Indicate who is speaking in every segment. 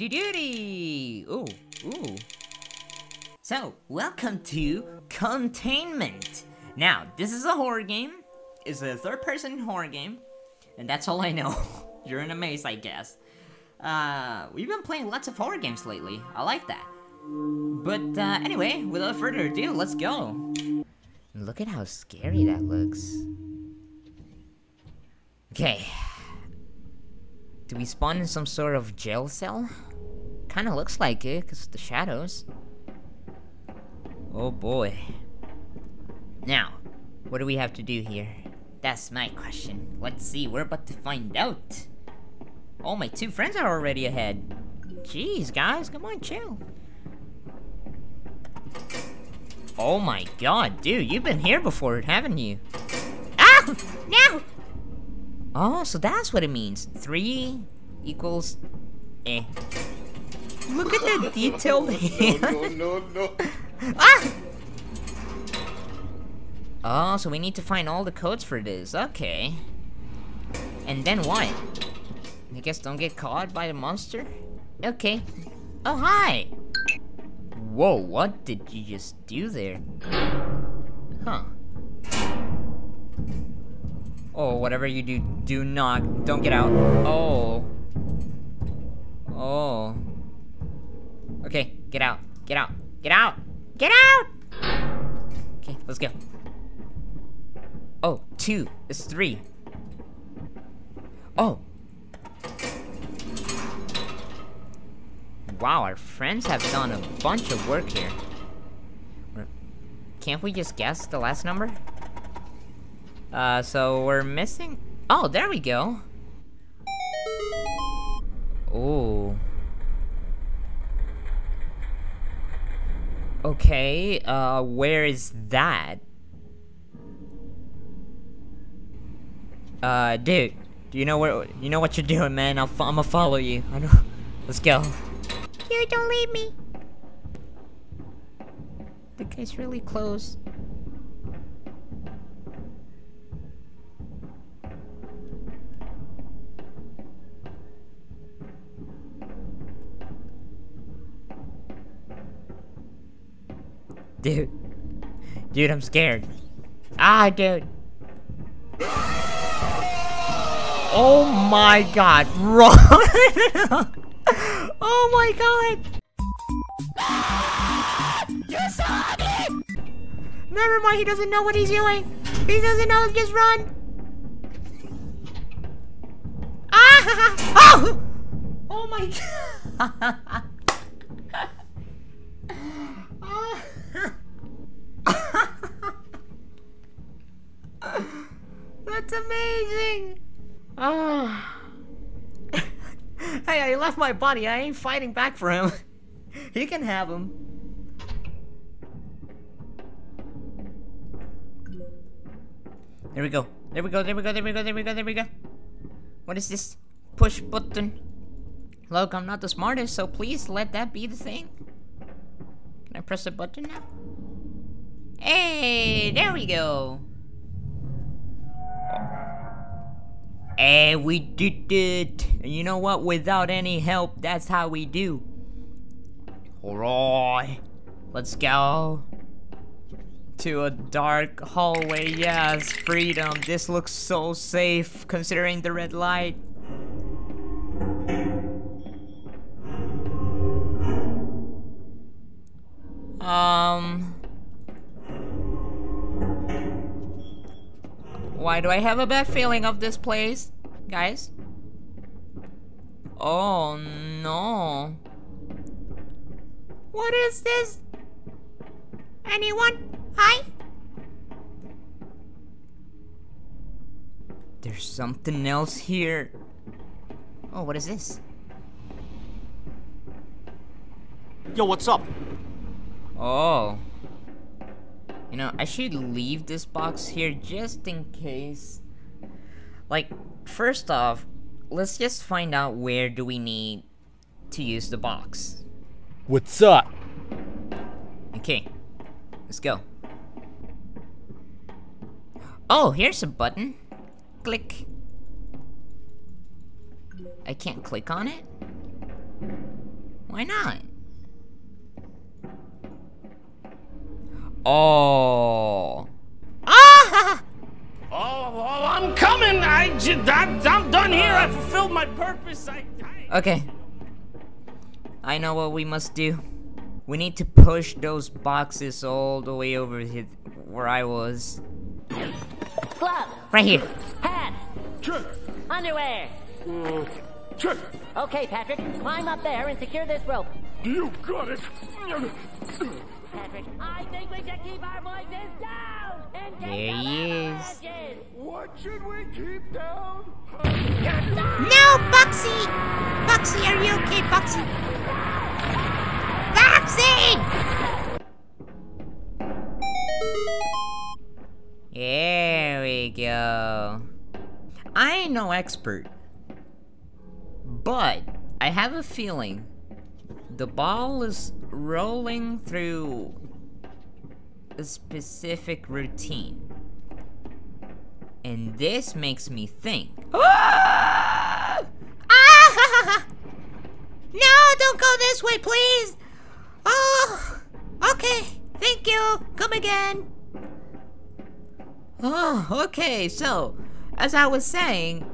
Speaker 1: Howdy doody! Ooh, ooh. So, welcome to Containment. Now, this is a horror game. It's a third-person horror game, and that's all I know. You're in a maze, I guess. Uh, we've been playing lots of horror games lately. I like that. But uh, anyway, without further ado, let's go. Look at how scary that looks. Okay. Do we spawn in some sort of jail cell? Kinda looks like it, because the shadows. Oh boy. Now, what do we have to do here? That's my question. Let's see, we're about to find out. Oh, my two friends are already ahead. Jeez, guys, come on, chill. Oh my god, dude, you've been here before, haven't you? Ah! No! Oh, so that's what it means. Three equals eh. Look at the detailed hand.
Speaker 2: No, no, no.
Speaker 1: Ah! Oh, so we need to find all the codes for this. Okay. And then what? I guess don't get caught by the monster? Okay. Oh, hi! Whoa, what did you just do there? Huh. Oh, whatever you do, do not, don't get out. Oh. Oh. Okay, get out, get out, get out, get out! Okay, let's go. Oh, two, it's three. Oh. Wow, our friends have done a bunch of work here. Can't we just guess the last number? Uh, so we're missing... Oh, there we go. Ooh. Okay, uh, where is that? Uh, dude, do you know where, you know what you're doing, man? I'll, I'm gonna follow you. I know. Let's go. Dude, don't leave me. The gate's really close. Dude. Dude, I'm scared. Ah, dude. Oh my god, run! oh my god! You saw me! Never mind, he doesn't know what he's doing. He doesn't know, just run. Ah! Oh! Oh my god! That's amazing! Ah. hey, I left my buddy. I ain't fighting back for him. he can have him. There we go. There we go. There we go. There we go. There we go. There we go. What is this? Push button. Look, I'm not the smartest, so please let that be the thing. Can I press the button now? Hey, there we go. Hey, we did it. And you know what? Without any help, that's how we do. Alright. Let's go. To a dark hallway. Yes, freedom. This looks so safe considering the red light. Why do I have a bad feeling of this place, guys? Oh no. What is this? Anyone? Hi? There's something else here. Oh, what is this?
Speaker 3: Yo, what's up?
Speaker 1: Oh. You know, I should leave this box here just in case. Like, first off, let's just find out where do we need to use the box.
Speaker 3: What's up?
Speaker 1: Okay, let's go. Oh, here's a button. Click. I can't click on it? Why not? Oh. Ah!
Speaker 3: Oh, oh, I'm coming. I, I, am done here. I fulfilled my purpose. I, I...
Speaker 1: Okay. I know what we must do. We need to push those boxes all the way over here where I was.
Speaker 2: Gloves,
Speaker 1: Right here.
Speaker 2: hats,
Speaker 3: Sure.
Speaker 2: underwear.
Speaker 3: Uh, sure.
Speaker 2: Okay, Patrick, climb up there and secure this rope.
Speaker 3: You got it.
Speaker 2: Patrick, I think we should keep our voices down and take
Speaker 1: There he is.
Speaker 2: of our edges.
Speaker 3: What should we keep down?
Speaker 4: No, Boxy! Boxy, are you okay, Boxy? Boxy!
Speaker 1: There we go. I ain't no expert. But I have a feeling the ball is rolling through a specific routine. And this makes me think.
Speaker 4: Ah! Ah! No, don't go this way, please! Oh, okay. Thank you. Come again.
Speaker 1: Oh, okay, so as I was saying,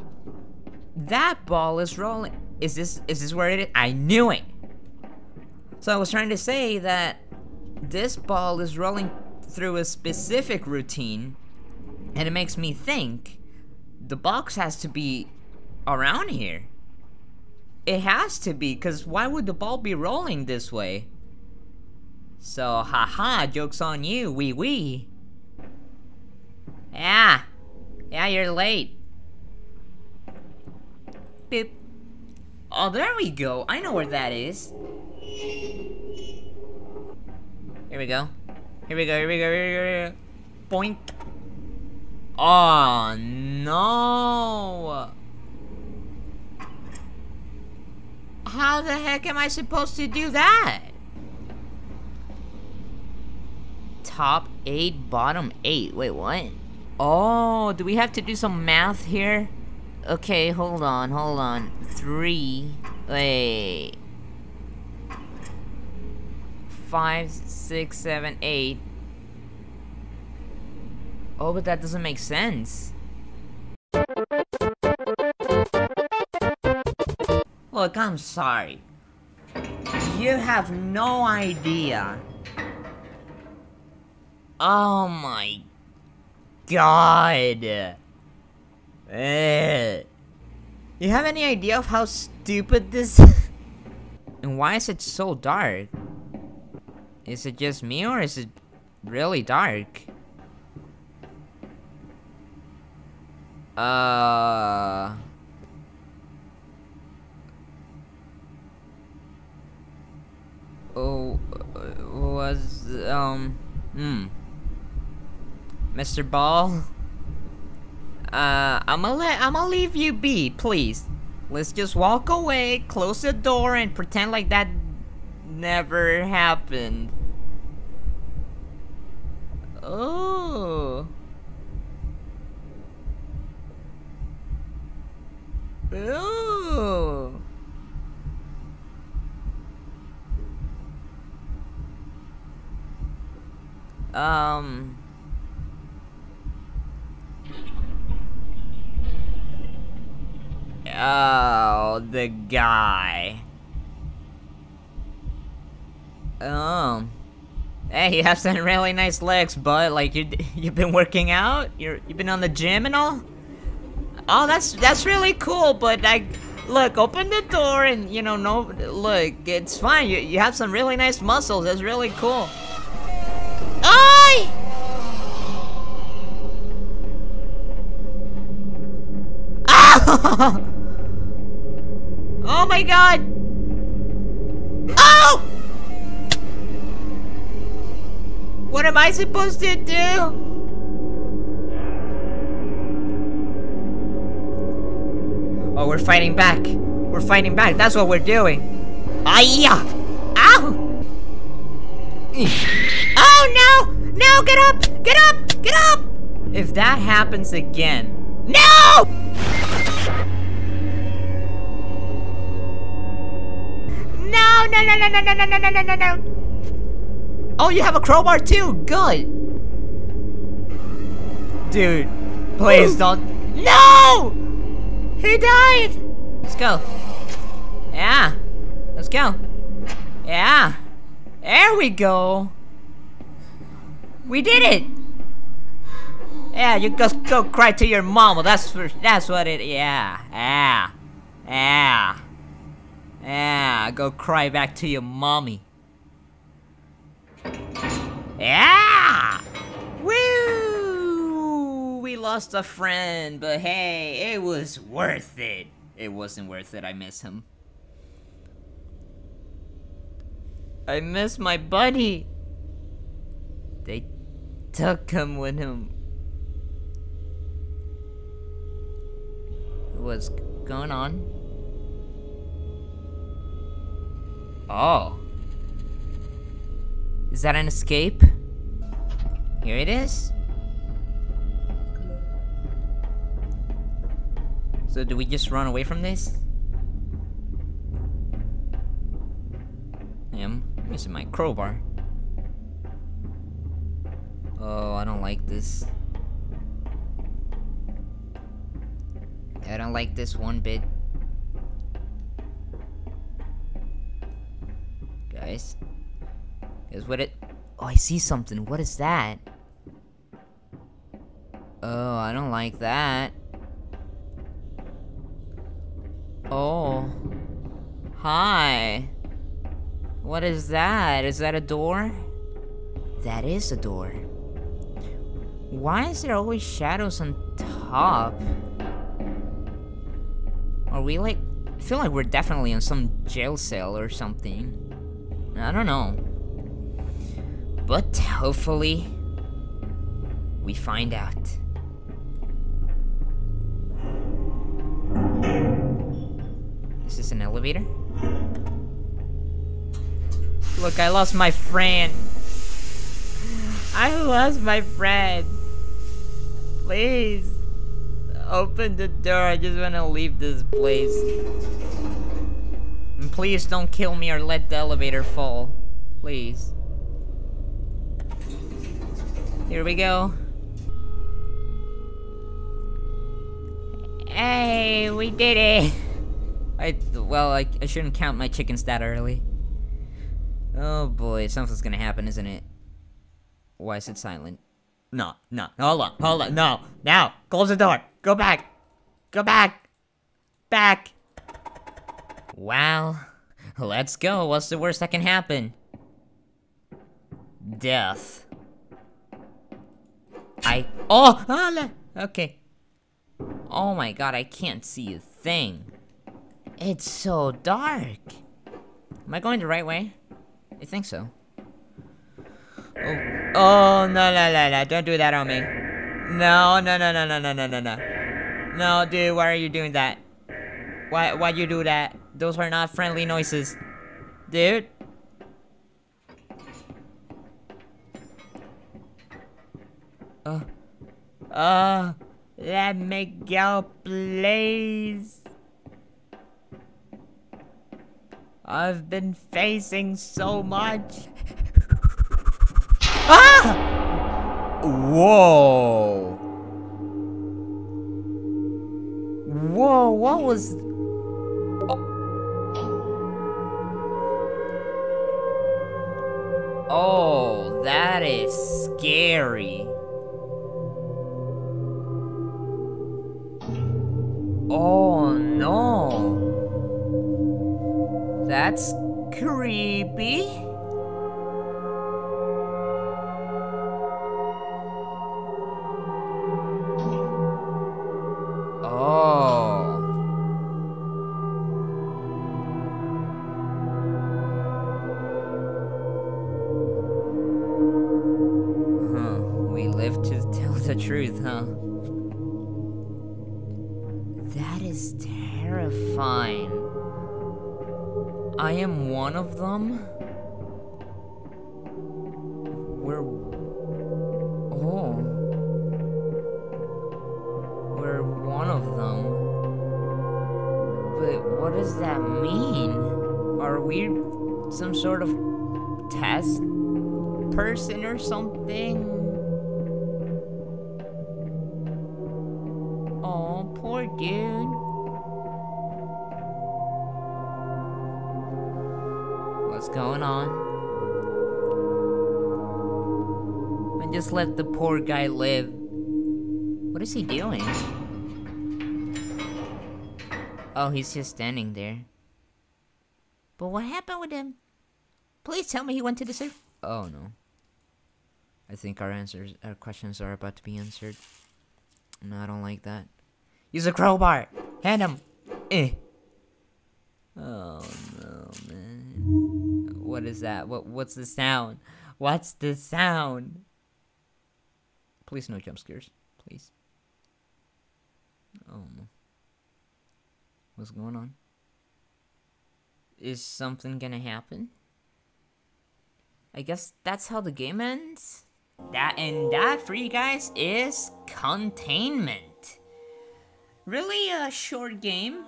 Speaker 1: that ball is rolling. Is this is this where it is? I knew it. So I was trying to say that this ball is rolling through a specific routine, and it makes me think the box has to be around here. It has to be, because why would the ball be rolling this way? So, haha, joke's on you, wee wee. Yeah. Yeah, you're late. Boop. Oh, there we go. I know where that is. Here we go. Here we go, here we go, here we go. Boink. Oh, no. How the heck am I supposed to do that? Top 8, bottom 8. Wait, what? Oh, do we have to do some math here? Okay, hold on, hold on. Three, wait. Five, six, seven, eight. Oh, but that doesn't make sense. Look, I'm sorry. You have no idea. Oh my god. Eh. You have any idea of how stupid this And why is it so dark? Is it just me or is it really dark? Uh Oh uh, was um hmm Mr. Ball uh, I'ma let I'ma leave you be, please. Let's just walk away, close the door, and pretend like that never happened. Oh. Ooh. Um. Oh, the guy. Um. Hey, you have some really nice legs, bud. Like you, you've been working out. You're, you've been on the gym and all. Oh, that's that's really cool. But I, look, open the door and you know, no, look, it's fine. You, you have some really nice muscles. That's really cool.
Speaker 4: Oi!
Speaker 1: Ah! oh my god!
Speaker 4: Oh!
Speaker 1: What am I supposed to do? Oh, we're fighting back. We're fighting back. That's what we're doing. Aya! Ow!
Speaker 4: Oh no! No, get up! Get up! Get up!
Speaker 1: If that happens again,
Speaker 4: No! No, no, no, no, no, no, no, no, no, no, no.
Speaker 1: Oh, you have a crowbar too. Good. Dude, please don't. No!
Speaker 4: He died.
Speaker 1: Let's go. Yeah. Let's go. Yeah. There we go. We did it. Yeah, you just go cry to your mama. That's for, that's what it. Yeah. Yeah. Yeah. Yeah. Go cry back to your mommy. Yeah. Woo! We lost a friend, but hey, it was worth it. It wasn't worth it. I miss him. I miss my buddy. They took him with him. What's going on? Oh. Is that an escape? Here it is. So do we just run away from this? I am missing my crowbar. Oh, I don't like this. I don't like this one bit. Guys. Guys, what it... Oh, I see something. What is that? Oh, I don't like that. Oh. Hi. What is that? Is that a door? That is a door. Why is there always shadows on top? Are we like... I feel like we're definitely in some jail cell or something. I don't know. But hopefully, we find out. Is this an elevator? Look, I lost my friend. I lost my friend. Please. Open the door. I just want to leave this place. And please don't kill me or let the elevator fall. Please. Here we go. Hey, we did it. I, well, I, I shouldn't count my chickens that early. Oh boy, something's gonna happen, isn't it? Why is it silent? No, no, hold on, hold on, no, now, close the door, go back, go back, back. Well, let's go, what's the worst that can happen? Death. I, oh, okay. Oh my god, I can't see a thing. It's so dark. Am I going the right way? I think so. Oh, oh no, no, no, no, don't do that on me. No, no, no, no, no, no, no, no, no. No, dude, why are you doing that? Why, why'd you do that? Those are not friendly noises. Dude. Oh. Oh. Let me go, please. I've been facing so much. ah! Whoa. Whoa, what was... Oh, that is scary. Oh no. That's creepy. Oh. Hmm, we live to tell the truth, huh? Is terrifying. I am one of them? We're... Oh. We're one of them. But what does that mean? Are we some sort of test person or something. Oh, poor dude. Going on? And just let the poor guy live. What is he doing? Oh, he's just standing there. But what happened with him? Please tell me he went to the surf. Oh no. I think our answers, our questions are about to be answered. No, I don't like that. Use a crowbar. Hand him. Eh. Oh no, man. What is that? What? What's the sound? What's the sound? Please no jump scares, please. Oh no. What's going on? Is something gonna happen? I guess that's how the game ends. That and that for you guys is containment. Really a short game.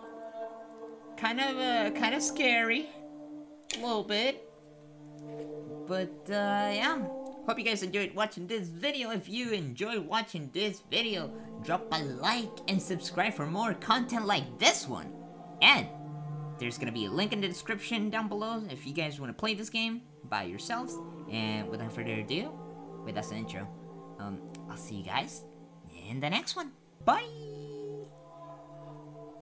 Speaker 1: Kind of uh, kind of scary, a little bit. But uh, yeah. Hope you guys enjoyed watching this video. If you enjoyed watching this video, drop a like and subscribe for more content like this one. And there's gonna be a link in the description down below if you guys want to play this game by yourselves. And without further ado, wait, that's the intro. Um, I'll see you guys in the next one. Bye!